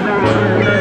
Música